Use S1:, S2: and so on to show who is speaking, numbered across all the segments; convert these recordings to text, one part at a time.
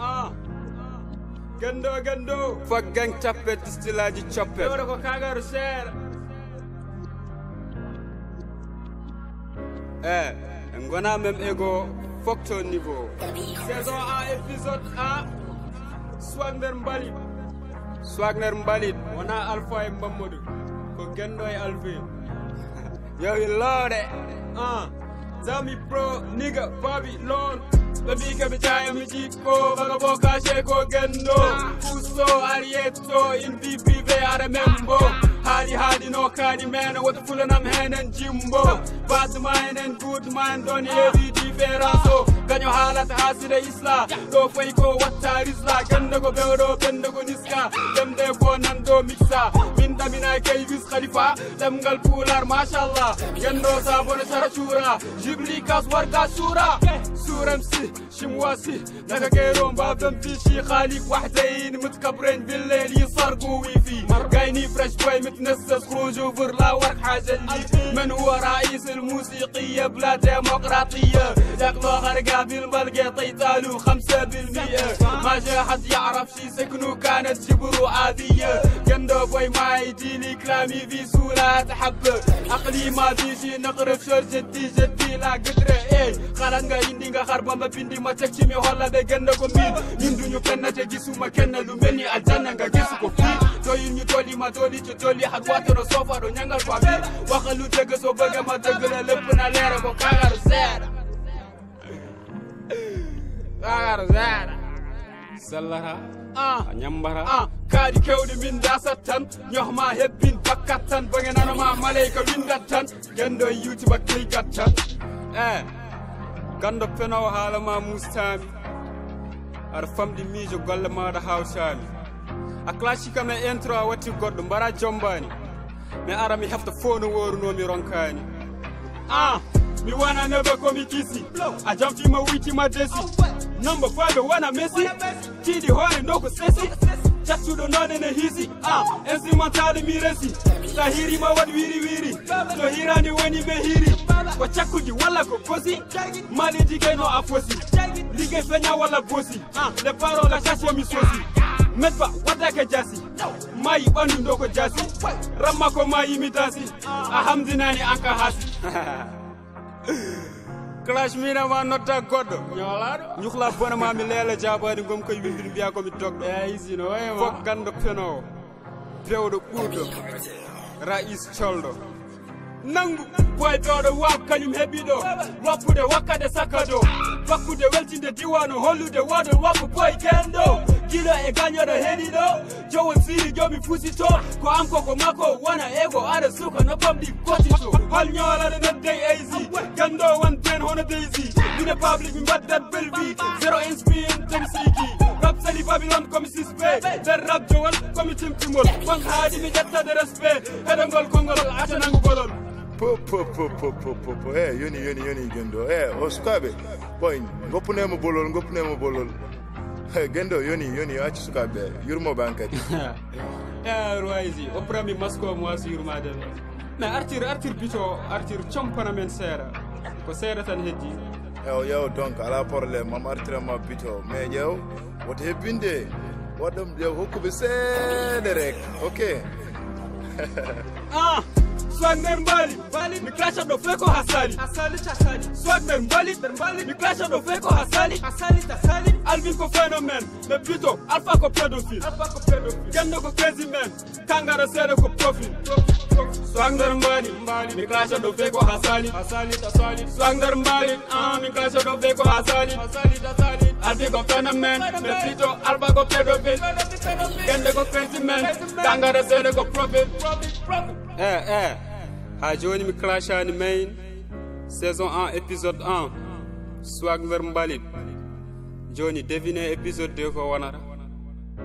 S1: ah gando
S2: fok gang cappet stillaji coppet
S1: ɗoɗo ko kagaru seeɗa
S2: e en gona même ego fokto niveau
S1: saison a épisode 1 soit nder mbalit
S2: swagner mbalit
S1: wona alpha e mamadou ko gendo e alve
S2: yowi loode
S1: ah zami pro niga babi lon ɓe mbi keɓe jaya mi jikko baga bo caché ko gendo. Pusto arietto in bibive ara men bo haali haalino kaani men woto fulanam henen jimbo basma enen goodma en ɗon heewi différence o kaño haalata ha sida isla ɗo fayi ko watta risla gende ko ɓewɗo ɓende ko niska demde ko nan ɗo mixa min ɗamina kay wis khalifa ɗemgal puular machallah gendo sabono sara cuura jibli kas warga suura شموا سي ناكا كيرون بابم في شي خالق وحدين متكبرين بالليل يصرقوا ويفي قايني فريش باي متنسس خروج فر لا ورق حاجة اللي من هو رئيس الموسيقية بلا ديمقراطية دقمة غرقة بالملقى طيطالو خمسة بالمئة. ما جا حد يعرف شي سكنو كانت جبرو عادية. قندوب وي ما يجيني كلامي في سولة تحب عقلي ما بيجي نقرف شور جدي جدي لا قدرة. إيه خلان غا يندي غا خربا ما بيندي ما تكشمي هلا دي قندو كمين يندو نيو كنا تجيسو ما كنا لومني الجنة غا جيسو كفين توي mi تولي ما تولي ci تولي حد واتر na sofa do nyangal تجسو waxalu ما so لبنا ليرا tege la lepp kagar seera
S2: sallara
S1: ah
S2: a ñambara
S1: ah kaadi kewɗe min dasat tan ñohma hebbin bakkat tan bange nanama maleyka windat tan gendo e youtube klikat tan.
S2: E gando penowo haalama mustami aɗa famɗi miijo golle maɗa hawtami a classique kam e intro a watti goɗɗo mbara jombani mi ara mi hefta fo no worunomi ronkani
S1: ah mi wana nebe komi kisi. A jamfima witima desi Number five, wana mesi Chidi hori ndoko sesi Chatudo none ne hizi ah, MC Mantali miresi Tahiri mawad wiri wiri. Tohira ni weni behiri Wachakuji wala kokosi. Mali jige no afosi Lige fenya wala bosi. Ah, Le paro la shashwa misosi. Metpa watake jasi. Mayi bandu ndoko jasi. Ramako mayi mitasi. Ahamdi nani anka hasi.
S2: clash minama notta goɗɗo
S1: ñolaɗo
S2: ñuhla bonama mi leela jabade gom koye windiri mbiya komi dogɗo
S1: eysino wayma
S2: fof gando penowo pewɗo ɓuurɗo rais colɗo
S1: nangu boy ɗoɗo waw kañum heeɓiɗo wappude wakkade sakka ɗo fakkude weltinde diwanu hollude waɗo wappu boy gendo gilo e gañoɗo heeɗi ɗo jowon siri jomi fusito ko am koko makko wona ego aɗa suka no bamɗi kotito hol ñolaɗo neddey eysi gando won كونا دايزي دينا بابليك من بدد بلفي زيرو انسبين تمسيكي راب سالي بابلون كومي سيسبي درب جوال كومي تمتمول كون خادمي جتا درسبي هدم غول كونغول عشان انغو غولون
S3: po po po po po po po eh yoni yoni yoni gendo eh osukabe boy gopune mo bolol gopune mo bolol hey, gendo yoni yoni achi sukabe yurmo
S1: bankati eh ruaizi oprami masko mo asirma de na artir artir bito artir champana men sera ko seeɗa tan heddi
S3: ew yew donc ala probléme mam artirama bito mais ƴeew woto hebbinde waɗɗum ƴeew hokkuɓe seeɗe rek ok.
S1: Ah soit nder mbaali mi clacha ɗo fe ko ha sali soit nder mbaali mi clacha ɗo fe ko ha sali alvin ko phénomène ɓe bito alpha ko pédophile gendo ko kesi men kangara seeɗa ko profil soit nder mbaali mi clacha ɗo fe ko ha sali soit nder mbaali ah mi clacha ɗo fe ko ha sali alvin ko phénomène ɓe bito alpha ko pédophile gendo ko kesi men kangara seeɗa ko profil
S2: e e ha joni mi clashani main saison 1 épisode 1 swagler mbalit joni devine épisode 2 ko wonata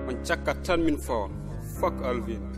S2: on cakkat tan min fowon fok alvin.